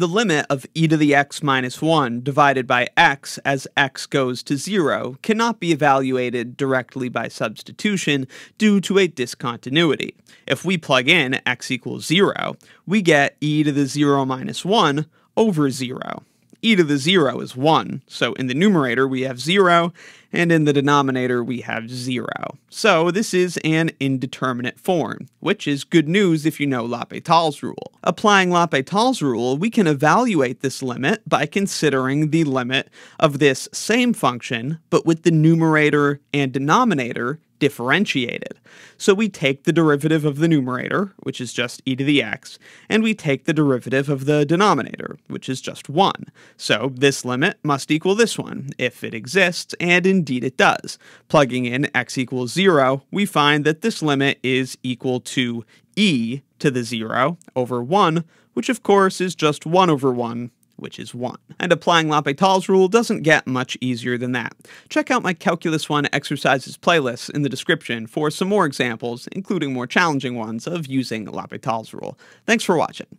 The limit of e to the x minus 1 divided by x as x goes to 0 cannot be evaluated directly by substitution due to a discontinuity. If we plug in x equals 0, we get e to the 0 minus 1 over 0 e to the 0 is 1. So in the numerator we have 0, and in the denominator we have 0. So this is an indeterminate form, which is good news if you know L'Hopital's rule. Applying L'Hopital's rule, we can evaluate this limit by considering the limit of this same function, but with the numerator and denominator differentiated. So we take the derivative of the numerator, which is just e to the x, and we take the derivative of the denominator, which is just 1. So this limit must equal this one, if it exists, and indeed it does. Plugging in x equals 0, we find that this limit is equal to e to the 0 over 1, which of course is just 1 over 1 which is 1. And applying L'Hopital's rule doesn't get much easier than that. Check out my Calculus 1 exercises playlist in the description for some more examples, including more challenging ones, of using L'Hopital's rule. Thanks for watching.